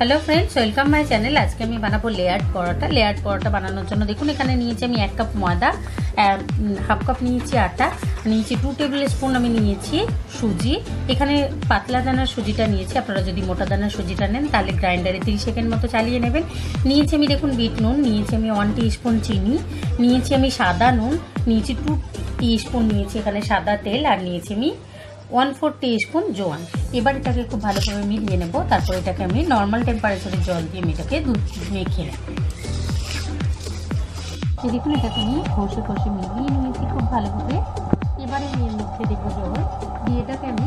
Hello friends welcome my channel আজকে আমি বানাবো লেয়ার্ড পরোটা। লেয়ার্ড পরোটা বানানোর জন্য দেখুন, এখানে নিয়েছি আমি এক কাপ ময়দা হাফ কাপ নিয়েছি আটা, নিয়েছি টু টেবিল স্পুন আমি নিয়েছি সুজি। এখানে পাতলা দানার সুজিটা নিয়েছি। আপনারা যদি মোটা দানার সুজিটা নেন, তাহলে গ্রাইন্ডারে তিরিশ সেকেন্ড মতো চালিয়ে নেবেন। নিয়েছি আমি দেখুন বিট নুন, নিয়েছি আমি ওয়ান স্পুন চিনি, নিয়েছি আমি সাদা নুন, নিয়েছি টু টি স্পুন নিয়েছি এখানে সাদা তেল, আর নিয়েছি আমি ওয়ান ফোর স্পুন জোয়ান। এবার এটাকে খুব ভালোভাবে মিলিয়ে নেব, তারপর এটাকে আমি নর্মাল টেম্পারেচারে জল দিয়ে আমি এটাকে দুধ মেখে নেব। দেখুন, এটাকে আমি ঘষে ঘষে মিলিয়ে নিয়েছি খুব ভালোভাবে। এবারে নিয়ে মধ্যে দেবো জল, দিয়ে এটাকে আমি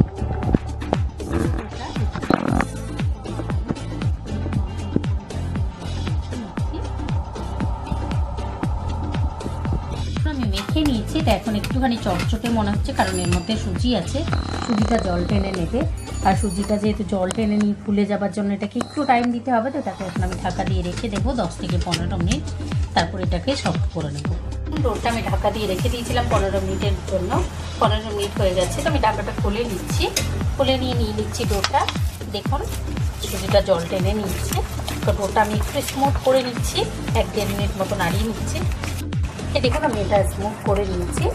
মেখে নিয়েছি, এটা এখন একটুখানি চটচটে মনে হচ্ছে, কারণ এর মধ্যে সুজি আছে। সুজিটা জল টেনে নেবে। আর সুজিটা যেহেতু জল টেনে নিয়ে ফুলে যাবার জন্য এটাকে একটু টাইম দিতে হবে, তো এটাকে এখন আমি ঢাকা দিয়ে রেখে দেবো, দশ থেকে পনেরো মিনিট। তারপর এটাকে সফট করে নেব। রোলটা আমি ঢাকা দিয়ে রেখে দিয়েছিলাম পনেরো মিনিটের জন্য। পনেরো মিনিট হয়ে যাচ্ছে তো আমি ঢাকাটা খুলে নিচ্ছি। খুলে নিয়ে নিয়ে নিচ্ছি ডোটা। দেখুন, সুজিটা জল টেনে নিচ্ছে। তো ডোটা আমি একটু স্মুথ করে নিচ্ছি, এক দেড় মিনিট মতো নাড়িয়ে নিচ্ছি। দেখুন, আমি এটা স্মুথ করে নিয়েছি।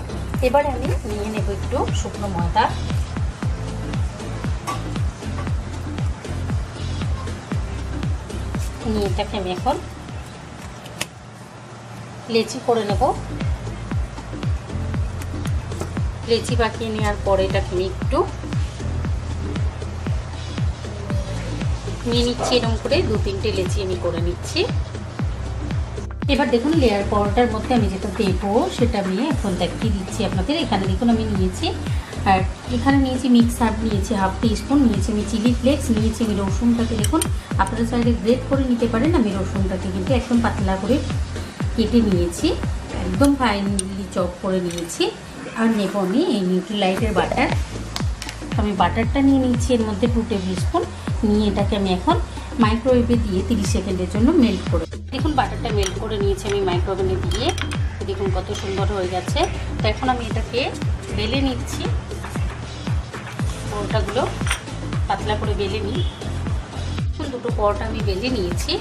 এবারে আমি নিয়ে নেব একটু শুকনো ময়দা। নিয়ে এটাকে আমি এখন লেচি করে নেব। লেচি পাকিয়ে নেওয়ার পরে এটাকে আমি একটু নিয়ে নিচ্ছি, এরকম করে দু তিনটে লেচি আমি করে নিচ্ছি। এবার দেখুন লেয়ার পরোটার মধ্যে আমি যেটা দেবো, সেটা আমি এখন দেখিয়ে দিচ্ছি আপনাদের। এখানে দেখুন, আমি নিয়েছি, আর এখানে নিয়েছি মিক্স হার্ব নিয়েছি হাফ টি স্পুন নিয়েছি আমি চিলি ফ্লেক্স নিয়েছি আমি রসুনটাকে। দেখুন, আপনারা সাইডে গ্রেট করে নিতে পারেন। আমি রসুনটাকে কিন্তু একদম পাতলা করে কেটে নিয়েছি, একদম ফাইনলি চপ করে নিয়েছি। আর নেব আমি এই নিউট্রিলাইটের বাটার আমি বাটারটা নিয়ে নিচ্ছি এর মধ্যে টু টেবিল স্পুন নিয়ে এটাকে আমি এখন মাইক্রোওয়েভে দিয়ে তিরিশ সেকেন্ডের জন্য মেল্ট করে দেখুন, বাটারটা মেল্ট করে নিয়েছি আমি মাইক্রোওভেনে দিয়ে। দেখুন কত সুন্দর হয়ে গেছে। তো এখন আমি এটাকে বেলে নিচ্ছি। পরোটাগুলো পাতলা করে বেলে নিই। দুটো পরোটা আমি বেলে নিয়েছি।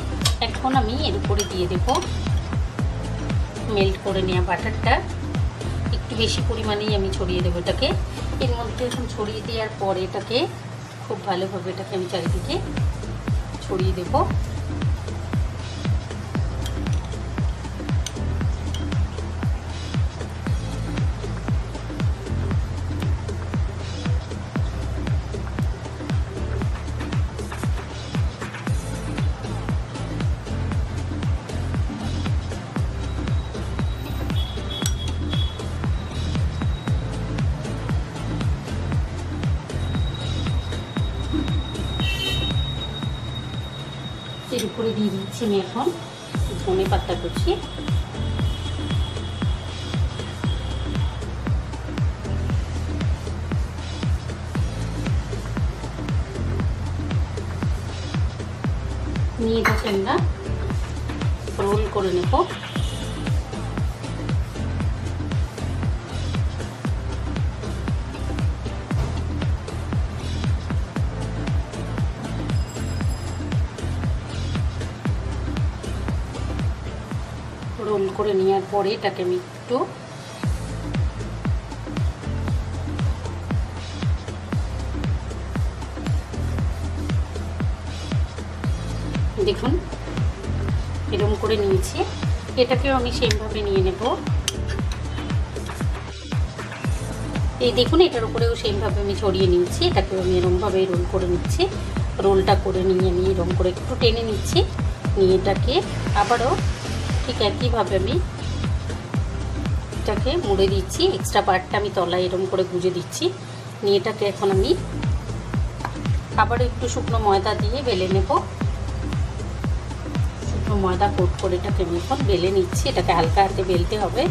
এখন আমি এর উপরে দিয়ে দেব মেল্ট করে নেওয়া বাটারটা। একটু বেশি পরিমাণেই আমি ছড়িয়ে দেবো এটাকে। এর মধ্যে এখন ছড়িয়ে দেওয়ার পরে এটাকে খুব ভালোভাবে এটাকে আমি চারিদিকে ছড়িয়ে দেবো। দিয়ে দিচ্ছি আমি এখন ধনে পাতা করছি নিয়ে এটাকে আমরা রোল করে নেব। রোল করে নেওয়ার পরে এটাকে আমি একটু দেখুন, এরকম করে নিয়েছি। এটাকেও আমি সেমভাবে নিয়ে নেব। এই দেখুন, এটার উপরেও সেমভাবে আমি ছড়িয়ে নিচ্ছি এটাকেও আমি এরকমভাবে রোল করে নিচ্ছি। রোলটা করে নিয়ে আমি এরকম করে একটু টেনে নিচ্ছি। নিয়ে এটাকে আবারও ঠিক একইভাবে আমি এটাকে মুড়ে দিচ্ছি। এক্সট্রা পার্টটা আমি তলায় এরকম করে গুঁজে দিচ্ছি। নিয়ে এটাকে এখন আমি আবার একটু শুকনো ময়দা দিয়ে বেলে নেব। শুকনো ময়দা কোট করে এটাকে আমি এখন বেলে নিচ্ছি। এটাকে হালকা হাতে বেলতে হবে।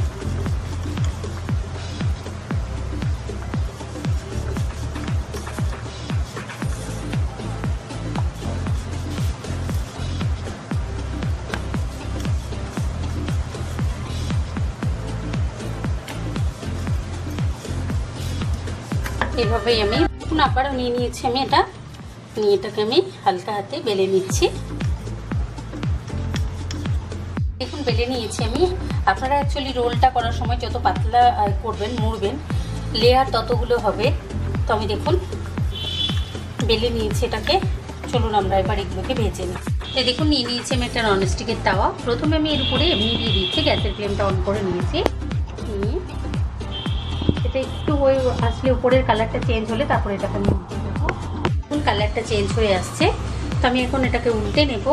এভাবেই আমি এখন আবারও নিয়ে নিয়েছি আমি এটা। নিয়ে এটাকে আমি হালকা হাতে বেলে নিচ্ছি। দেখুন, বেলে নিয়েছি আমি। আপনারা অ্যাকচুয়ালি রোলটা করার সময় যত পাতলা করবেন, মুড়বেন লেয়ার ততগুলো হবে। তো আমি দেখুন, বেলে নিয়েছি এটাকে। চলুন আমরা এবার এগুলোকে ভেজে নিই। এই দেখুন, নিয়ে নিয়েছি আমি একটা ননস্টিকের তাওয়া। প্রথমে আমি এর উপরে এমনি দিয়ে দিচ্ছি গ্যাসের ফ্লেমটা অন করে নিয়েছি। এটা একটু ওই আসলে উপরের কালারটা চেঞ্জ হলে তারপরে এটাকে আমি উল্টে দেবো। এখন কালারটা চেঞ্জ হয়ে আসছে, তো আমি এখন এটাকে উল্টে নেব।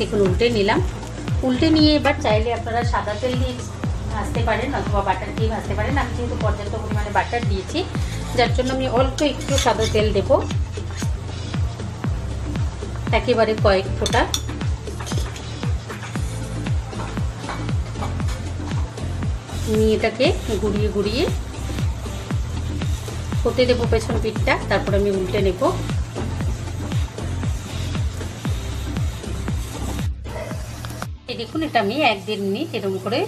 দেখুন, উল্টে নিলাম। উল্টে নিয়ে এবার চাইলে আপনারা সাদা তেল দিয়ে ভাজতে পারেন অথবা বাটার দিয়ে ভাজতে পারেন। আমি যেহেতু পর্যাপ্ত পরিমাণে বাটার দিয়েছি, যার জন্য আমি অল্প একটু সাদা তেল দেব। একেবারে কয়েক ফোঁটা। নিয়ে এটাকে ঘুরিয়ে গুড়িয়ে হতে দেবো পেছন পিঠটা, তারপর আমি উল্টে নেব। দেখুন, এটা আমি এক দেড় মিনিট এরকম করে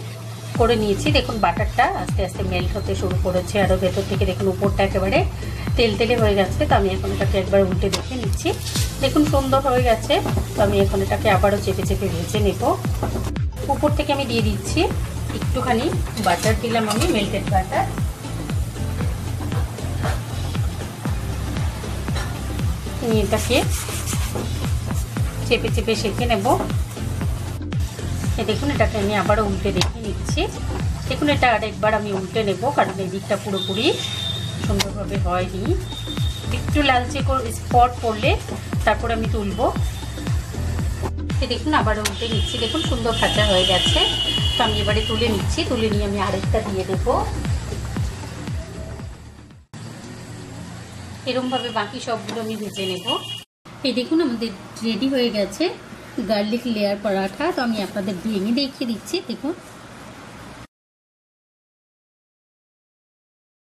করে নিয়েছি। দেখুন, বাটারটা আস্তে আস্তে মেল্ট হতে শুরু করেছে আরও ভেতর থেকে দেখুন, উপরটা একেবারে তেল তেলে হয়ে গেছে, তো আমি এখন এটাকে একবার উল্টে দেখে নিচ্ছি। দেখুন, সুন্দর হয়ে গেছে, তো আমি এখন এটাকে আবারও চেপে চেপে ভেজে নেব। উপর থেকে আমি দিয়ে দিচ্ছি একটুখানি বাটার দিলাম আমি মেল্টেড বাটার এটাকে চেপে চেপে শেখে নেব। দেখুন, এটাকে আমি আবারও উল্টে দেখে নিচ্ছি। দেখুন, এটা আরেকবার আমি উল্টে নেব, কারণ এই দিকটা পুরোপুরি সুন্দরভাবে হয়নি। একটু লালচে স্পট পড়লে তারপর আমি তুলবো। দেখুন আবার উল্টে নিচ্ছি। দেখুন, সুন্দর খাঁচা হয়ে গেছে। তো আমি এবারে তুলে নিচ্ছি। তুলে নিয়ে আমি আরেকটা দিয়ে দেব। এরমভাবে বাকি সবগুলো আমি ভেজে নেব। এই দেখুন, আমাদের রেডি হয়ে গেছে। Garlic layer paratha. তো আমি আপনাদের ভেঙে দেখিয়ে দিচ্ছি, দেখুন।